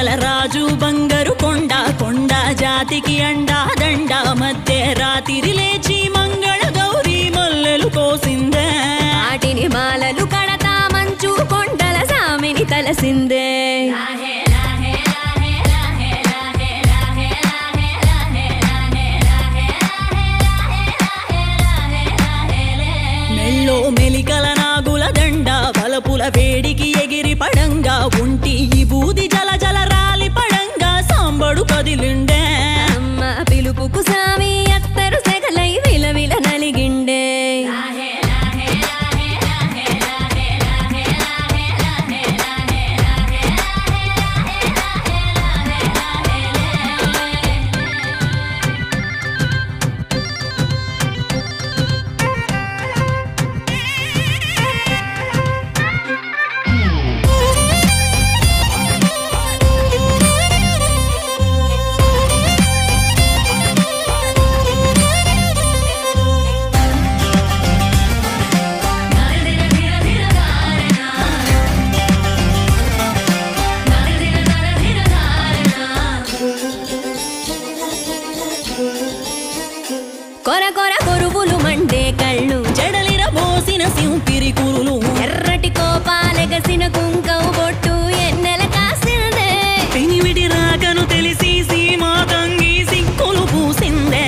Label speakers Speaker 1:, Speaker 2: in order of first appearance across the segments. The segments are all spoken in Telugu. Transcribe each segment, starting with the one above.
Speaker 1: కొండల రాజు బంగారు కొండ కొండ జాతికి అండా దండ మధ్య రాత్రి లేచి మంగళ గౌరీ మల్లెలు కోసిందే
Speaker 2: వాటిని మాలలు కడతా మంచు కొండల సామిని తలసిందే
Speaker 1: మెలికల నాగుల దండ బలపుల వేడికి ఎగిరి పడంగా ఒంటి వదిలిండే
Speaker 2: అమ్మ పిలుపుకు సామి. కొర కొర కొరువులు మండే కళ్ళు
Speaker 1: జడలిర పోసిన సింపిరి కురులు.
Speaker 2: ఎర్రటి కోపాలెగసిన కుంకం బొట్టు ఎన్నెల కాసిందే.
Speaker 1: పెనివిడి రాకను తెలిసి సీమా తంగి సిక్కులు పూసిందే.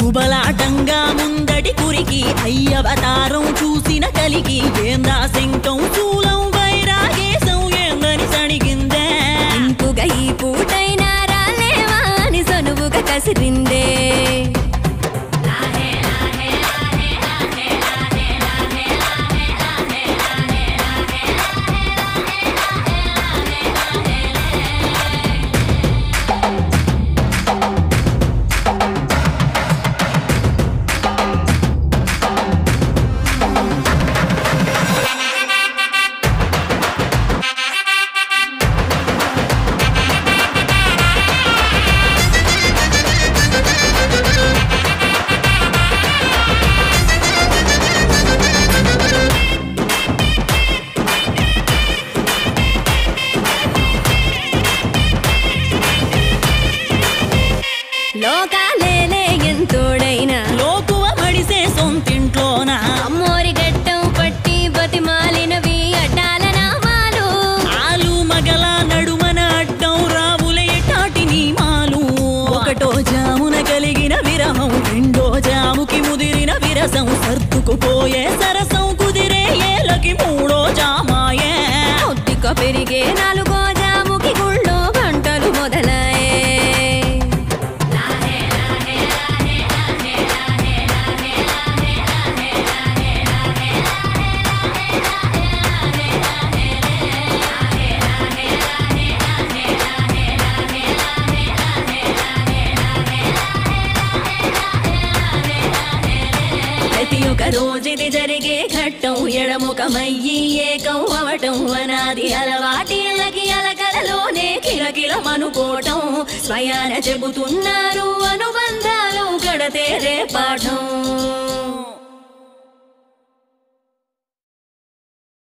Speaker 1: కుబలాటంగా ముందటి కురికి అయ్యవతారం చూసిన కలిగి ఏందా
Speaker 2: సింకం చూ 合格
Speaker 1: ప్రతి జరిగే ఘట్టం ఎడముఖమయ్యి ఏకం అవటం అనాది అలవాటిళ్ళకి అలకలలోనే కిలకిలమనుకోవటం స్వయాన చెబుతున్నారు అనుబంధాలు గడతేరే పాఠం